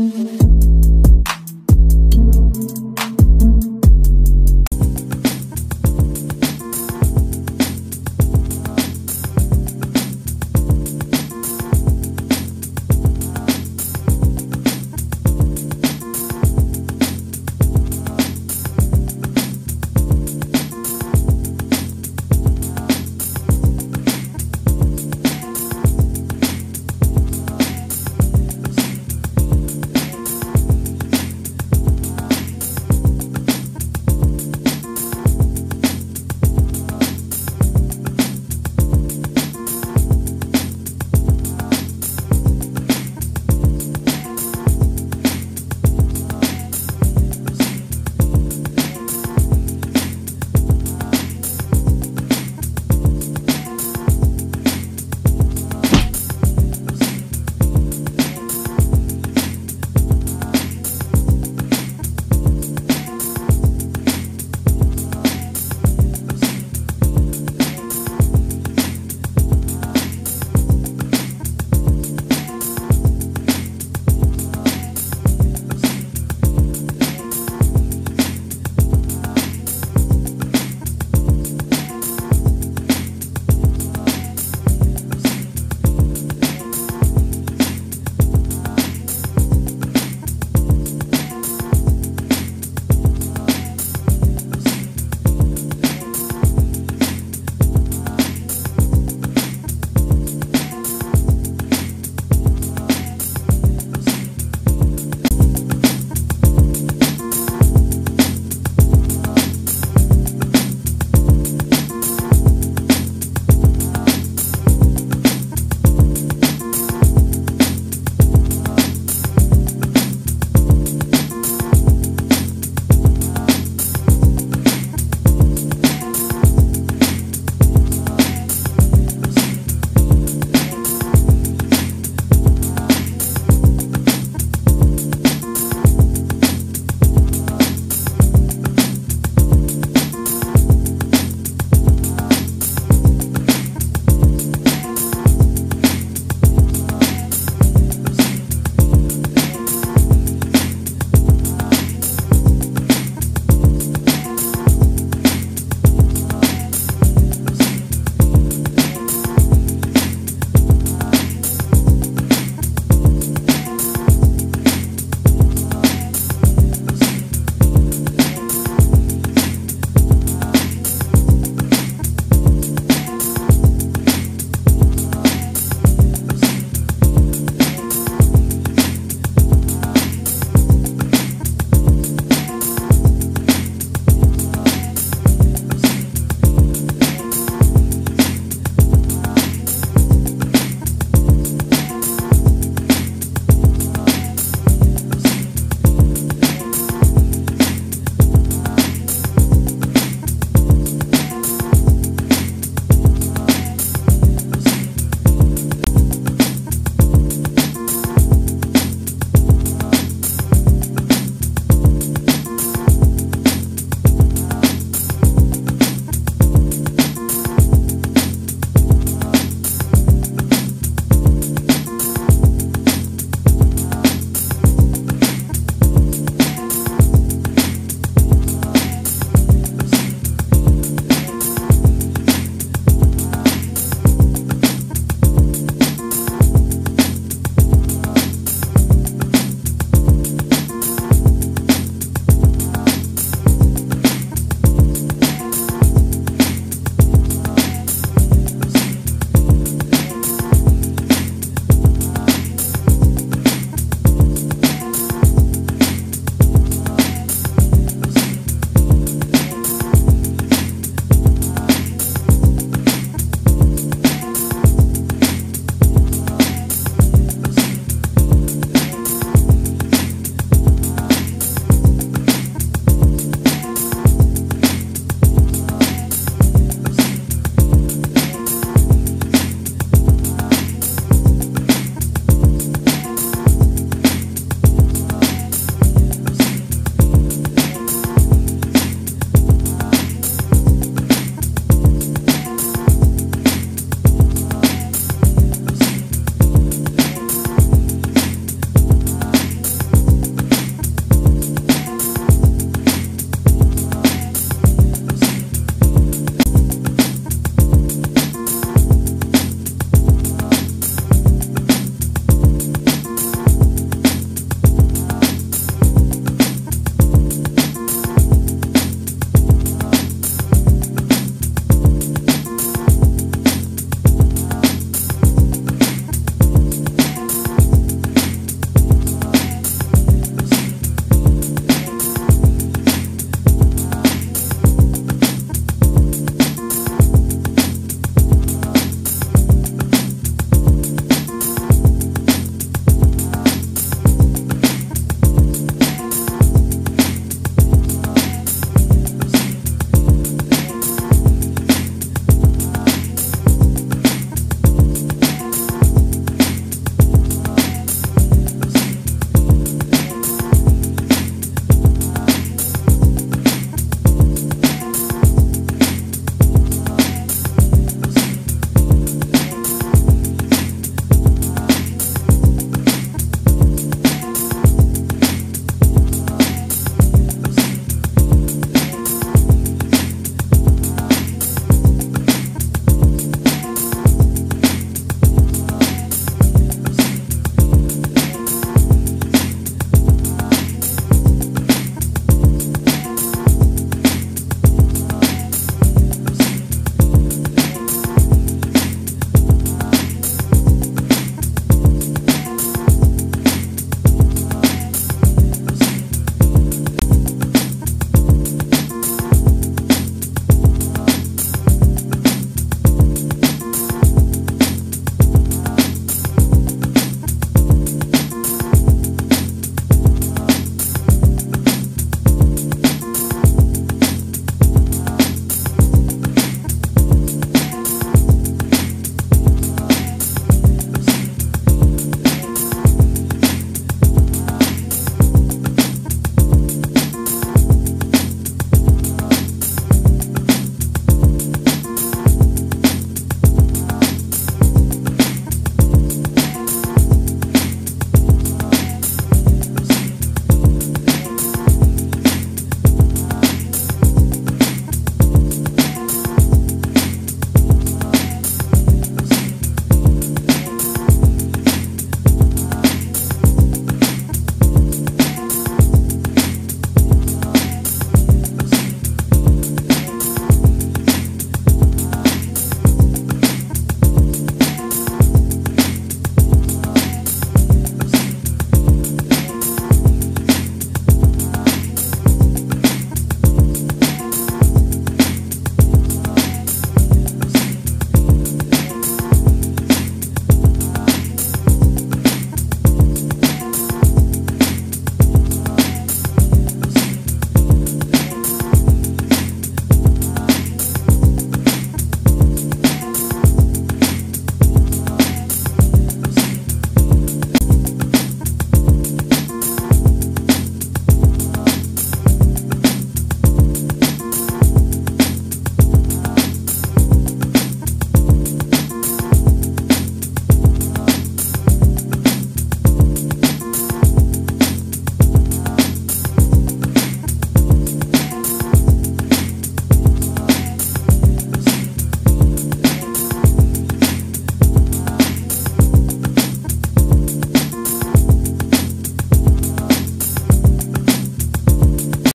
you